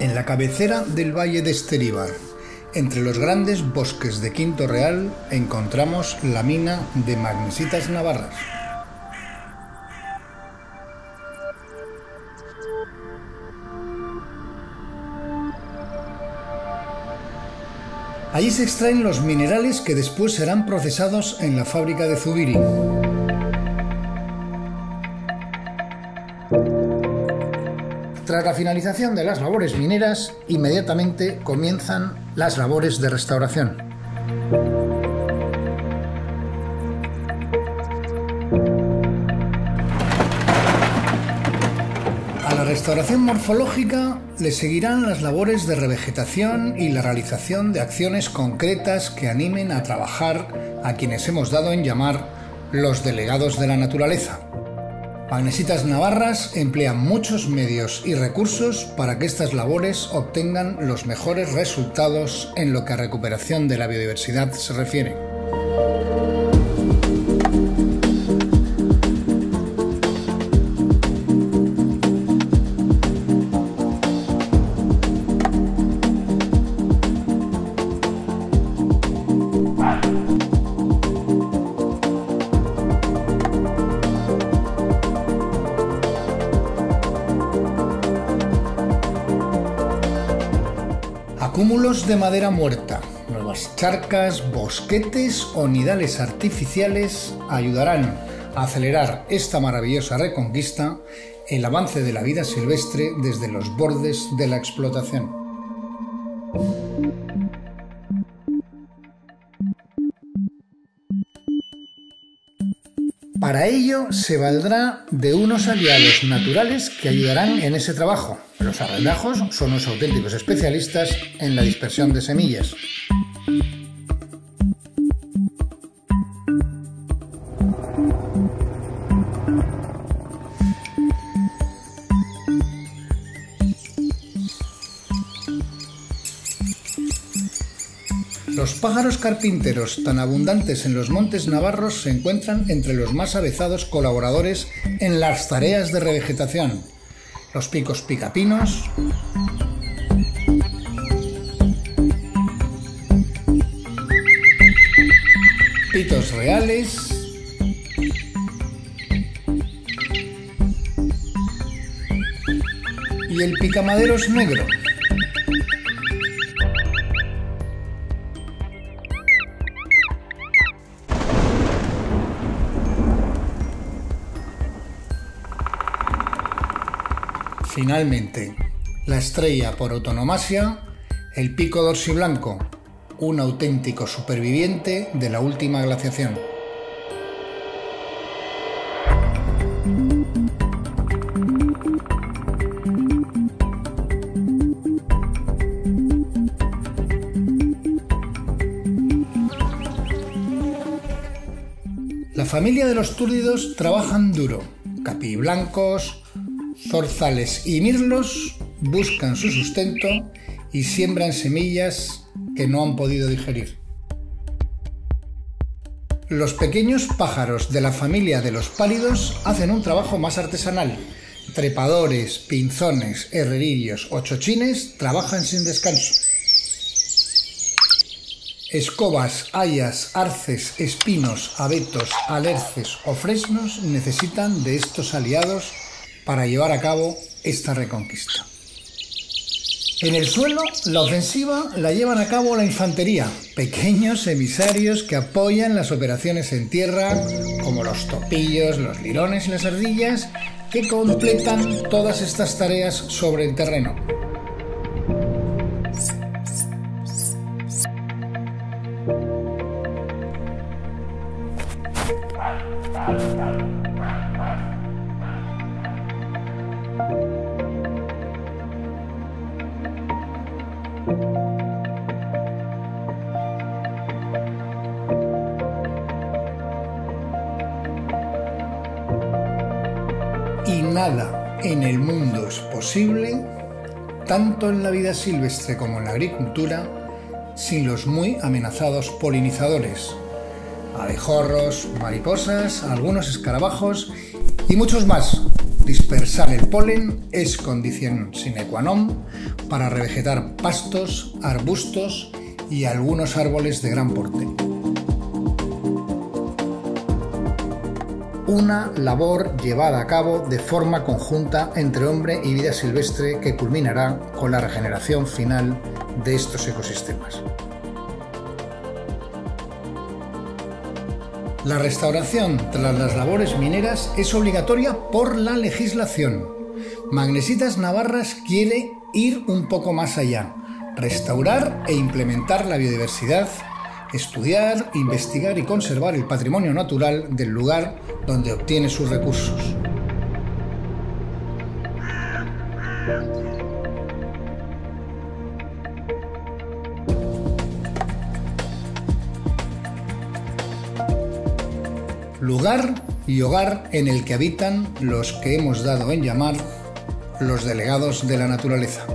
En la cabecera del valle de Esteríbar, entre los grandes bosques de Quinto Real, encontramos la mina de magnesitas navarras. Allí se extraen los minerales que después serán procesados en la fábrica de Zubiri. Tras la finalización de las labores mineras, inmediatamente comienzan las labores de restauración. A la restauración morfológica le seguirán las labores de revegetación y la realización de acciones concretas que animen a trabajar a quienes hemos dado en llamar los delegados de la naturaleza. Magnesitas Navarras emplean muchos medios y recursos para que estas labores obtengan los mejores resultados en lo que a recuperación de la biodiversidad se refiere. Acúmulos de madera muerta, nuevas charcas, bosquetes o nidales artificiales ayudarán a acelerar esta maravillosa reconquista, el avance de la vida silvestre desde los bordes de la explotación. Para ello se valdrá de unos aliados naturales que ayudarán en ese trabajo. Los arrendajos son unos auténticos especialistas en la dispersión de semillas. Los pájaros carpinteros tan abundantes en los montes navarros se encuentran entre los más avezados colaboradores en las tareas de revegetación. Los picos picapinos, pitos reales, y el picamaderos negro. Finalmente, la estrella por autonomasia, el pico dorsiblanco, un auténtico superviviente de la última glaciación. La familia de los túrdidos trabajan duro, capiblancos, zorzales y mirlos buscan su sustento y siembran semillas que no han podido digerir. Los pequeños pájaros de la familia de los pálidos hacen un trabajo más artesanal. Trepadores, pinzones, herrerillos o chochines trabajan sin descanso. Escobas, hayas, arces, espinos, abetos, alerces o fresnos necesitan de estos aliados para llevar a cabo esta reconquista. En el suelo, la ofensiva la llevan a cabo la infantería, pequeños emisarios que apoyan las operaciones en tierra, como los topillos, los lirones y las ardillas, que completan todas estas tareas sobre el terreno. Y nada en el mundo es posible, tanto en la vida silvestre como en la agricultura, sin los muy amenazados polinizadores, abejorros, mariposas, algunos escarabajos y muchos más dispersar el polen es condición sine qua non para revegetar pastos, arbustos y algunos árboles de gran porte. Una labor llevada a cabo de forma conjunta entre hombre y vida silvestre que culminará con la regeneración final de estos ecosistemas. La restauración tras las labores mineras es obligatoria por la legislación. Magnesitas Navarras quiere ir un poco más allá, restaurar e implementar la biodiversidad, estudiar, investigar y conservar el patrimonio natural del lugar donde obtiene sus recursos. lugar y hogar en el que habitan los que hemos dado en llamar los delegados de la naturaleza.